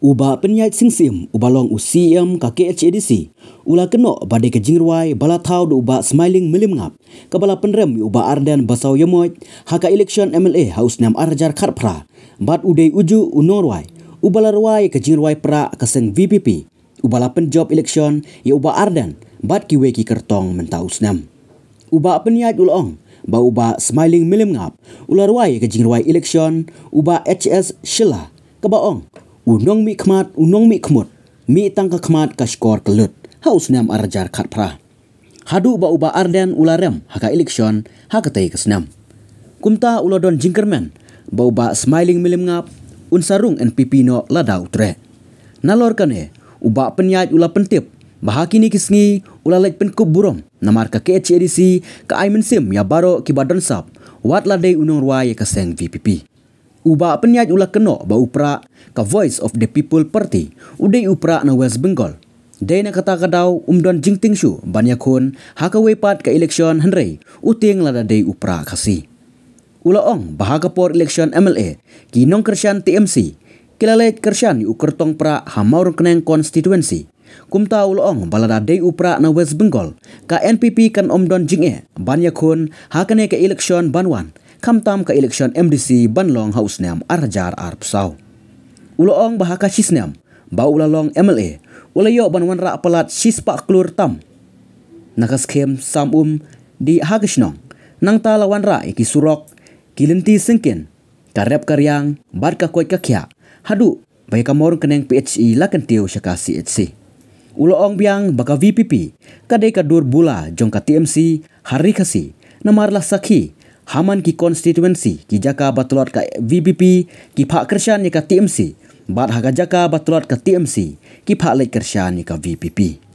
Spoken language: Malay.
Uba penyait singsim ubalong UCM ka KHADC. Ula keno bade ke bala tau du uba smiling milim ngap. Kabala penrem uba ardan basau yemoy haka election MLA haus nam arjar kharpra. Bat udai uju unorwai. Ubala ruai ke jingruai pra kaseng VPP. Ubala penjob election ya uba ardan bat kiwe ki kertong mentaus nam. Uba penyait ulong ba uba smiling milim ngap. Ula ruai ke jingruai election uba HS Shila kebaong unong mi khmat unong mi khmut. Mi tang ka khmat ka skor kelut haus nam arjar khat pra. Hadu ba uba arden ularem haka election haka tai kesnam kumta ulodon jinkerman ba uba smiling milim ngap un sarung npp no lada utre nalor kane uba penyaj ula pentip bahaki ni kisngi ula lek pen kub burom. Namar ka KHADC ka aimen sim ya baro ki badon sap wat ladai unong ruai ka seng VPP Uba penyaj ula keno ba upra ka Voice of the People Party udai upra na West Bengal. Dai na kata kadau umdon jingting shu banya khon haka wepat ka election henrei uting lada dai upra kasi. Ula ong bahaga por election MLA ki nong kersyan TMC kilale kersyan yu kertong pra hamaur keneng constituency. Kumta ula ong balada dai upra na West Bengal ka NPP kan omdon jinge banya khon hakane ka election banwan kam tam ka election MDC Banlong House Nam Arjar Arpsau. Ula ong bahaka sisnam, ba ula long MLA, ula yo ban wanra palat sispa klur tam. Nakas kem sam um di hagisnong, nang ta lawan ra iki surok, kilinti singkin, karep karyang, bar ka koy kakya, hadu, bay ka morong keneng PHE lakan tiyo siya ka CHC. Ula ong biang baka VPP, kadai ka dur bula jong ka TMC, hari kasi, namarlah sakhi, Haman ki constituency ki jaka batulot ka VBP ki Pak Kershan ni ka TMC bat haga jaka batulot ka TMC ki Pak Lek Kershan ni ka VPP.